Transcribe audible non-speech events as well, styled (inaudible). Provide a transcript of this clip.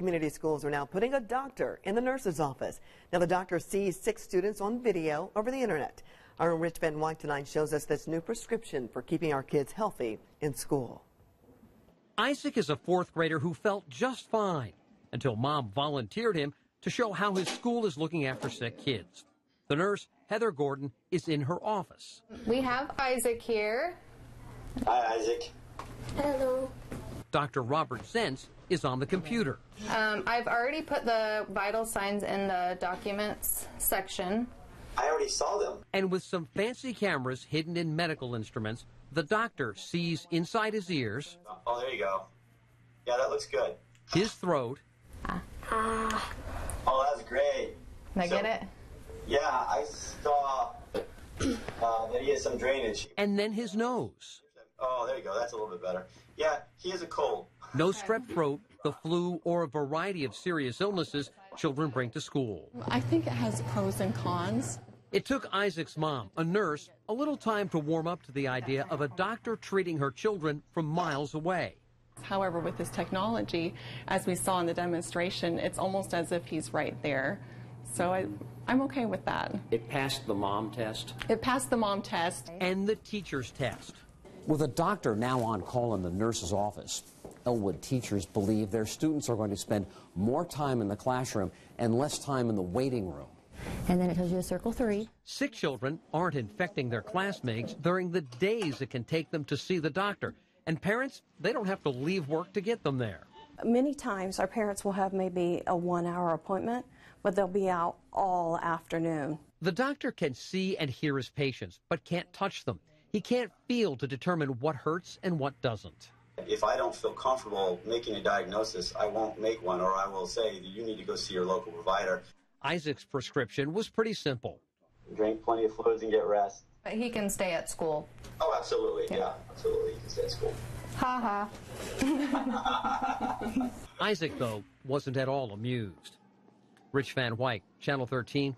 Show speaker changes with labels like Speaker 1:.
Speaker 1: Community schools are now putting a doctor in the nurse's office. Now, the doctor sees six students on video over the internet. Our Rich Van Wyk tonight shows us this new prescription for keeping our kids healthy in school.
Speaker 2: Isaac is a fourth grader who felt just fine until mom volunteered him to show how his school is looking after sick kids. The nurse, Heather Gordon, is in her office.
Speaker 3: We have Isaac here.
Speaker 4: Hi, Isaac.
Speaker 5: Hello.
Speaker 2: Dr. Robert Zentz is on the computer.
Speaker 3: Um, I've already put the vital signs in the documents section.
Speaker 4: I already saw them.
Speaker 2: And with some fancy cameras hidden in medical instruments, the doctor sees inside his ears,
Speaker 4: Oh, there you go. Yeah, that looks good.
Speaker 2: his throat, Ah.
Speaker 4: Oh, that's great.
Speaker 3: Did I
Speaker 4: So-
Speaker 3: get it?
Speaker 4: Yeah, I saw uh, that he has some drainage.
Speaker 2: and then his nose.
Speaker 4: Oh, there you go. That's a little bit better. Yeah, he has a cold.
Speaker 2: No (laughs) strep throat, the flu, or a variety of serious illnesses children bring to school.
Speaker 6: I think it has pros and cons.
Speaker 2: It took Isaac's mom, a nurse, a little time to warm up to the idea of a doctor treating her children from miles away.
Speaker 6: However, with this technology, as we saw in the demonstration, it's almost as if he's right there. So I, I'm okay with that.
Speaker 7: It passed the mom test.
Speaker 6: It passed the mom test.
Speaker 2: And the teacher's test.
Speaker 8: With a doctor now on call in the nurse's office, Elwood teachers believe their students are going to spend more time in the classroom and less time in the waiting room.
Speaker 5: And then it tells you to circle three.
Speaker 2: Sick children aren't infecting their classmates during the days it can take them to see the doctor. And parents, they don't have to leave work to get them there.
Speaker 9: Many times our parents will have maybe a one hour appointment, but they'll be out all afternoon.
Speaker 2: The doctor can see and hear his patients, but can't touch them. He can't feel to determine what hurts and what doesn't.
Speaker 4: If I don't feel comfortable making a diagnosis, I won't make one, or I will say that you need to go see your local provider.
Speaker 2: Isaac's prescription was pretty simple.
Speaker 4: Drink plenty of fluids and get rest.
Speaker 3: But he can stay at school.
Speaker 4: Oh, absolutely. Yeah, absolutely. You can stay at school.
Speaker 3: Ha ha. (laughs)
Speaker 2: Isaac, though, wasn't at all amused. Rich Van Wyk, Channel 13,